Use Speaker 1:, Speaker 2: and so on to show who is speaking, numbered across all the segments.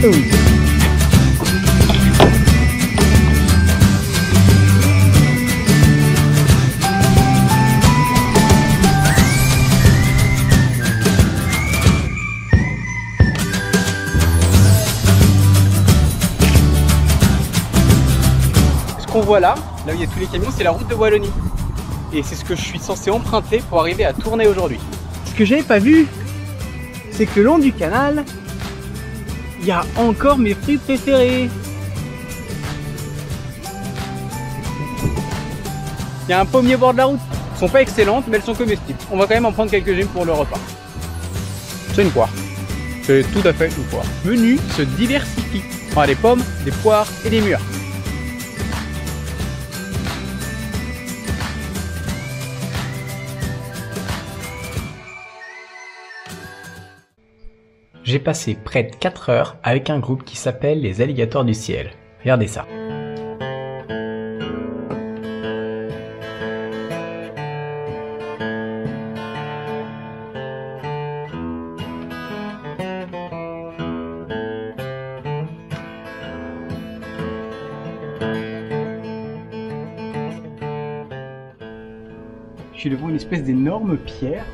Speaker 1: Ce qu'on voit là, là où il y a tous les camions, c'est la route de Wallonie. Et c'est ce que je suis censé emprunter pour arriver à tourner aujourd'hui. Ce que j'avais pas vu, c'est que le long du canal, il y a encore mes fruits préférés. Il y a un pommier bord de la route. Elles sont pas excellentes, mais elles sont comestibles. On va quand même en prendre quelques-unes pour le repas. C'est une poire. C'est tout à fait une poire. Menu se diversifie. On a des pommes, des poires et des mûres.
Speaker 2: J'ai passé près de 4 heures avec un groupe qui s'appelle les Alligators du Ciel. Regardez ça.
Speaker 1: Je suis devant une espèce d'énorme pierre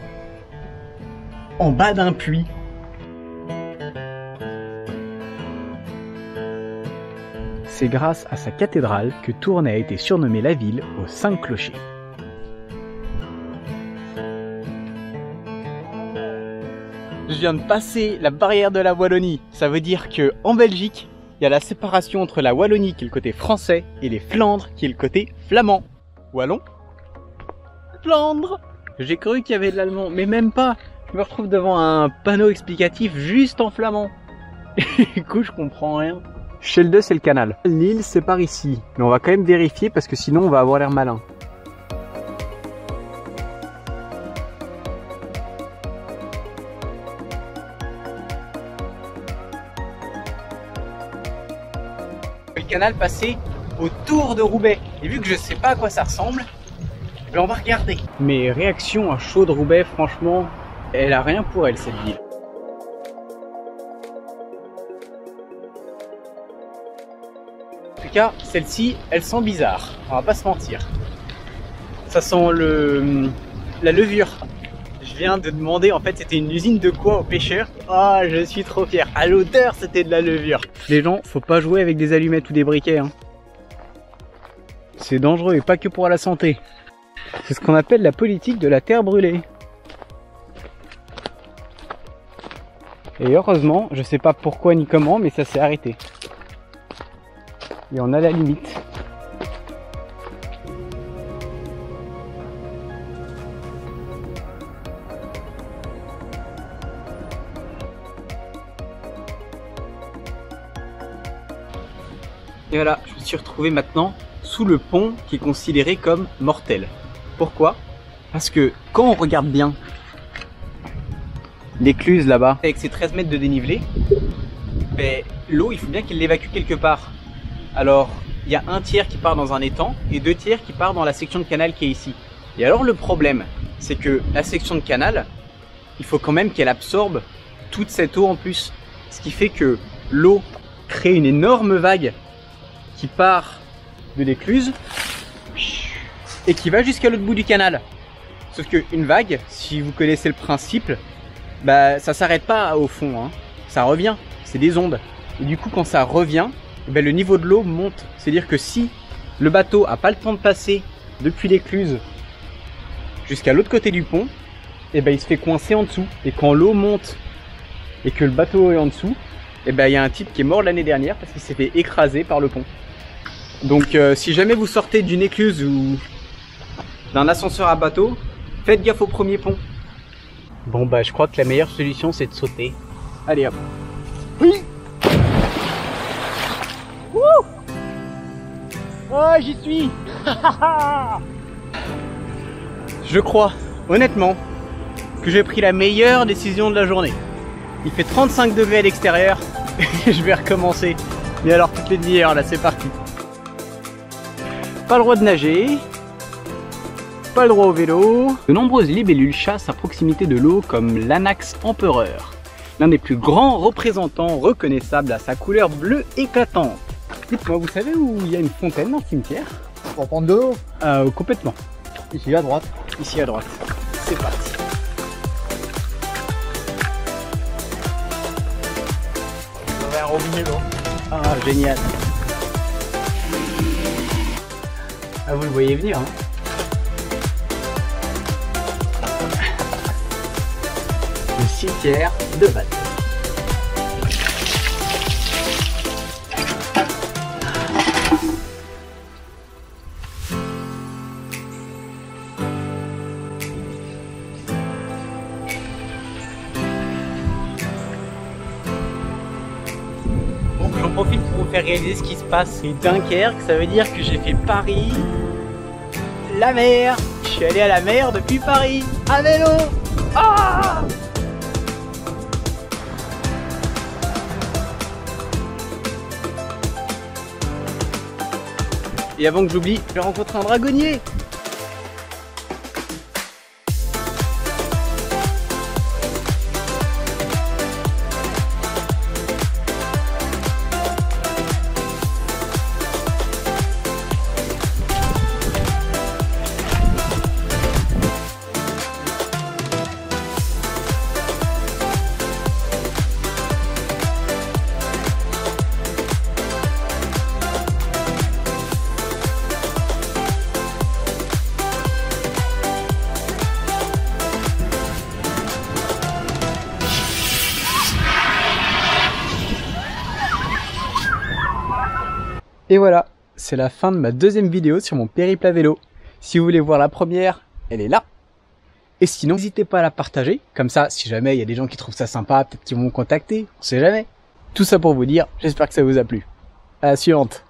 Speaker 1: en bas d'un puits. C'est grâce à sa cathédrale que Tournai a été surnommée la ville aux cinq clochers. Je viens de passer la barrière de la Wallonie. Ça veut dire que en Belgique, il y a la séparation entre la Wallonie qui est le côté français et les Flandres qui est le côté flamand. Wallon Flandre J'ai cru qu'il y avait de l'allemand, mais même pas. Je me retrouve devant un panneau explicatif juste en flamand. Du coup, je comprends rien. Shell 2, c'est le canal. L'île, c'est par ici. Mais on va quand même vérifier parce que sinon, on va avoir l'air malin. Le canal passé autour de Roubaix. Et vu que je sais pas à quoi ça ressemble, ben on va regarder. Mes réactions à chaud de Roubaix, franchement, elle a rien pour elle cette ville. Tout cas, celle-ci, elle sent bizarre. On va pas se mentir. Ça sent le la levure. Je viens de demander, en fait, c'était une usine de quoi aux pêcheurs? Ah, je suis trop fier. À l'odeur, c'était de la levure. Les gens, faut pas jouer avec des allumettes ou des briquets. Hein. C'est dangereux et pas que pour la santé. C'est ce qu'on appelle la politique de la terre brûlée. Et heureusement, je sais pas pourquoi ni comment, mais ça s'est arrêté. Et on a la limite. Et voilà, je me suis retrouvé maintenant sous le pont qui est considéré comme mortel. Pourquoi? Parce que quand on regarde bien l'écluse là-bas, avec ses 13 mètres de dénivelé, ben, l'eau, il faut bien qu'elle l'évacue quelque part. Alors, il y a un tiers qui part dans un étang et deux tiers qui part dans la section de canal qui est ici. Et alors le problème, c'est que la section de canal, il faut quand même qu'elle absorbe toute cette eau en plus. Ce qui fait que l'eau crée une énorme vague qui part de l'écluse et qui va jusqu'à l'autre bout du canal. Sauf qu'une vague, si vous connaissez le principe, bah ça s'arrête pas au fond, hein. ça revient, c'est des ondes. Et du coup quand ça revient, ben, le niveau de l'eau monte. C'est-à-dire que si le bateau a pas le temps de passer depuis l'écluse jusqu'à l'autre côté du pont, et ben il se fait coincer en dessous. Et quand l'eau monte et que le bateau est en dessous, et ben il y a un type qui est mort l'année dernière parce qu'il s'est fait écraser par le pont. Donc euh, si jamais vous sortez d'une écluse ou d'un ascenseur à bateau, faites gaffe au premier pont. Bon bah je crois que la meilleure solution c'est de sauter. Allez hop. Oui Oh j'y suis Je crois, honnêtement, que j'ai pris la meilleure décision de la journée. Il fait 35 degrés à l'extérieur et je vais recommencer. Mais alors toutes les demi-heures là, c'est parti. Pas le droit de nager, pas le droit au vélo. De nombreuses libellules chassent à proximité de l'eau comme l'anax empereur. l'un des plus grands représentants reconnaissables à sa couleur bleue éclatante. Dites-moi, vous savez où il y a une fontaine dans le cimetière
Speaker 3: Pour prendre de l'eau
Speaker 1: euh, Complètement.
Speaker 3: Ici à droite.
Speaker 1: Ici à droite. C'est parti.
Speaker 3: Vous avez un robinet d'eau.
Speaker 1: Ah, génial. Ah, vous le voyez venir, hein Le cimetière de Val. Réaliser ce qui se passe. Et Dunkerque, ça veut dire que j'ai fait Paris, la mer. Je suis allé à la mer depuis Paris, à vélo. Ah Et avant que j'oublie, j'ai rencontré un dragonnier. Et voilà, c'est la fin de ma deuxième vidéo sur mon périple à vélo. Si vous voulez voir la première, elle est là. Et sinon, n'hésitez pas à la partager. Comme ça, si jamais il y a des gens qui trouvent ça sympa, peut-être qu'ils vont me contacter. On sait jamais. Tout ça pour vous dire, j'espère que ça vous a plu. À la suivante.